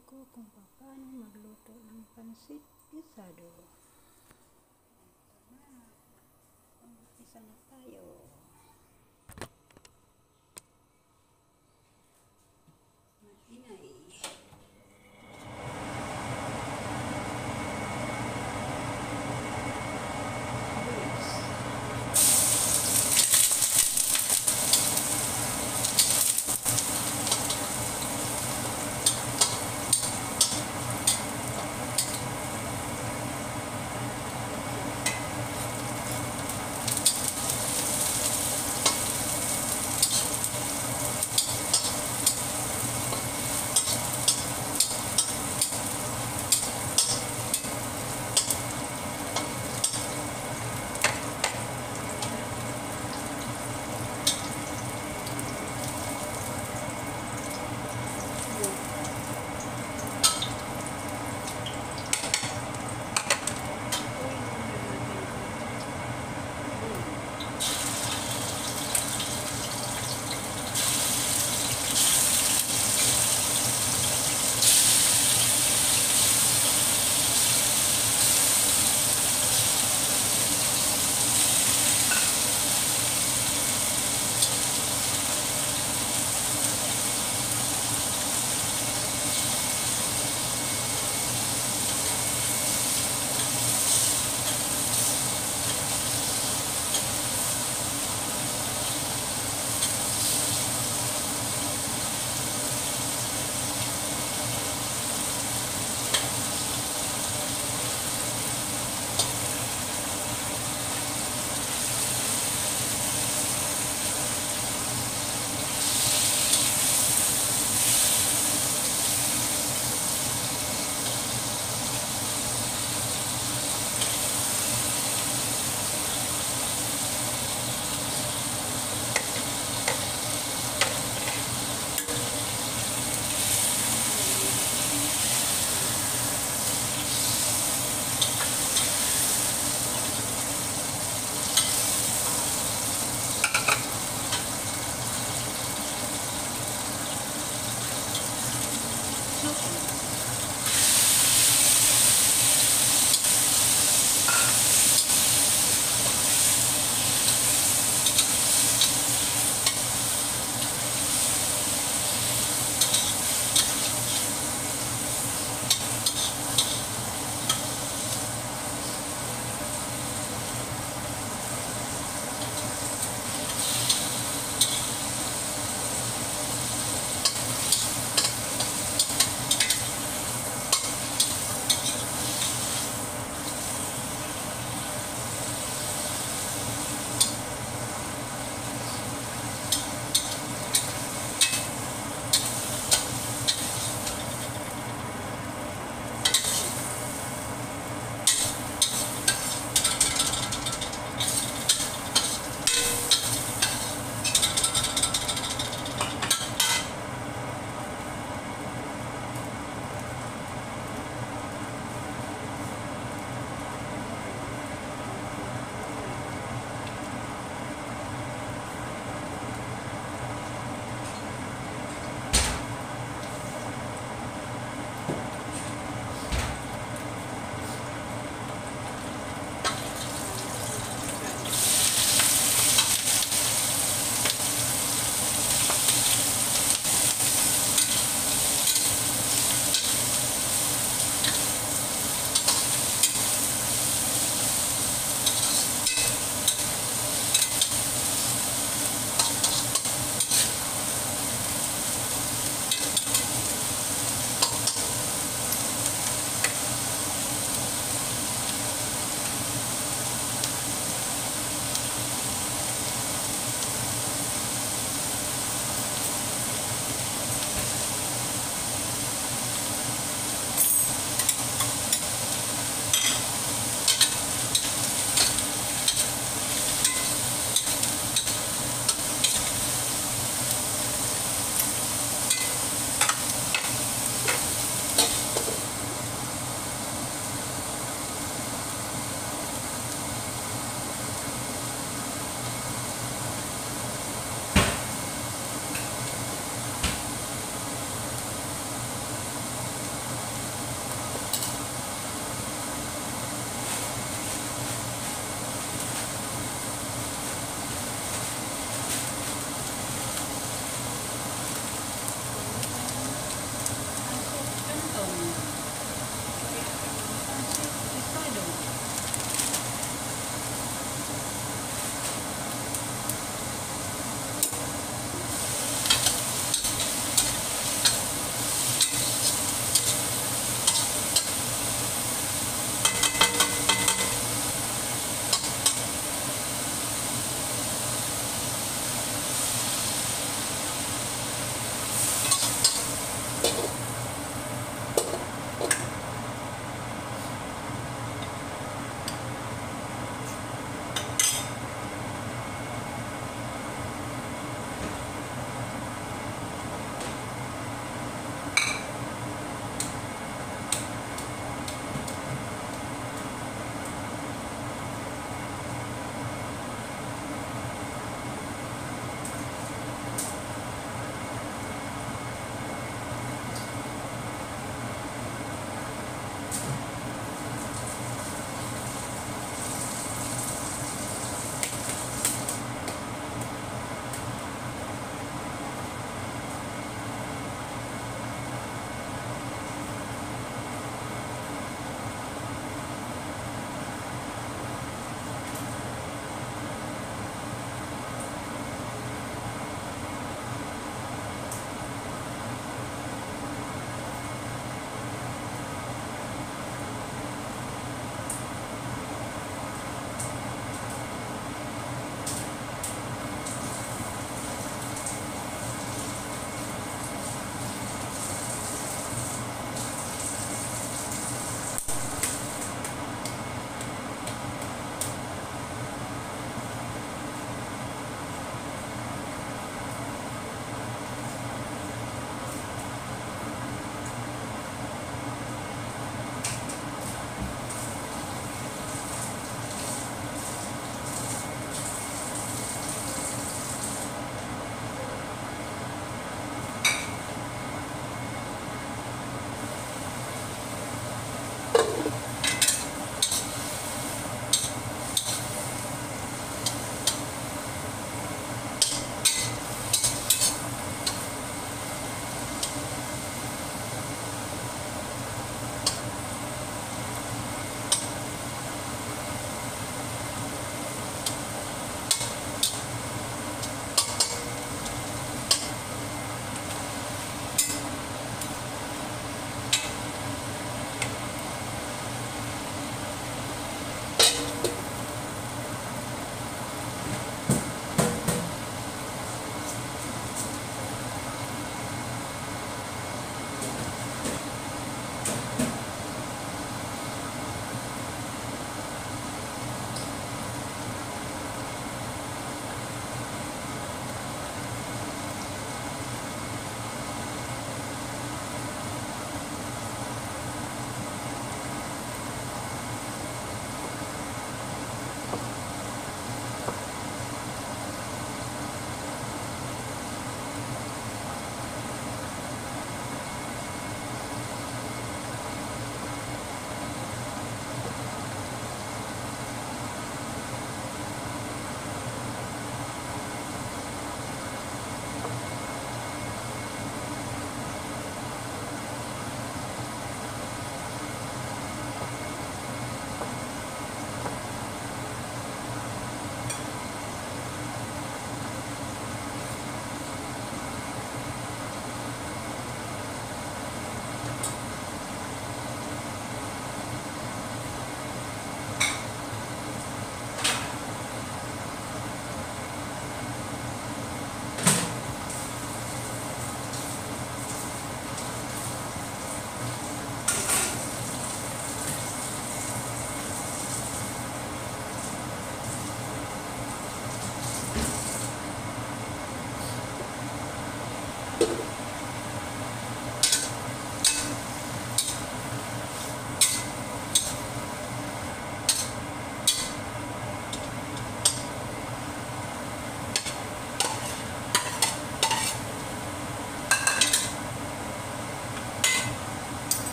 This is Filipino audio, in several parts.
pagluluto ko kung paano magluto ng pansit gisado. Ito na. Umpisa na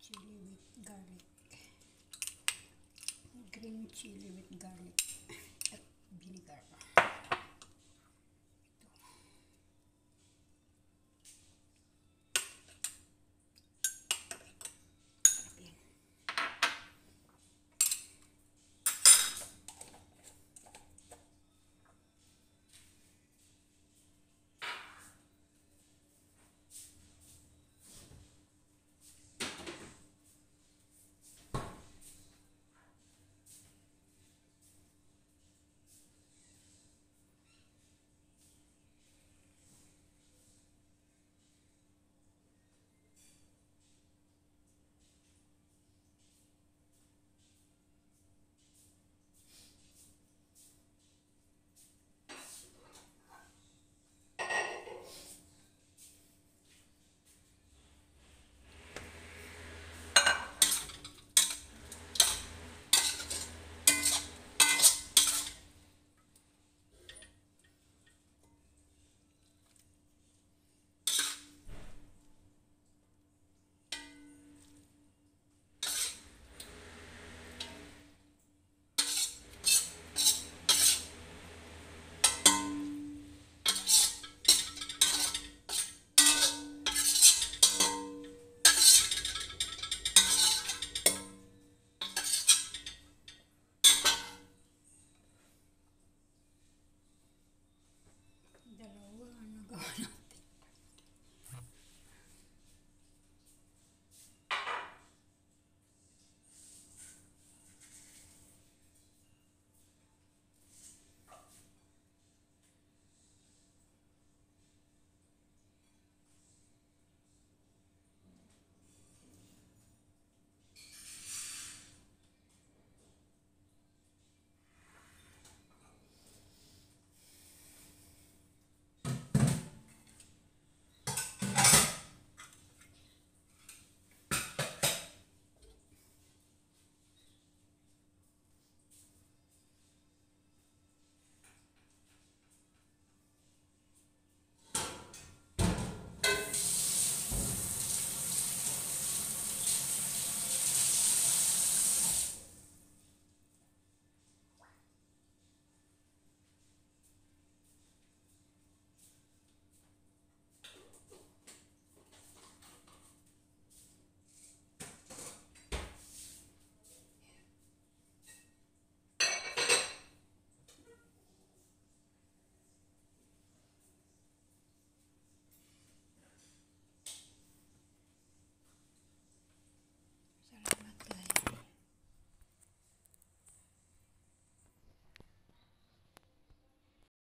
chili with garlic. Green chili with garlic at vinegar.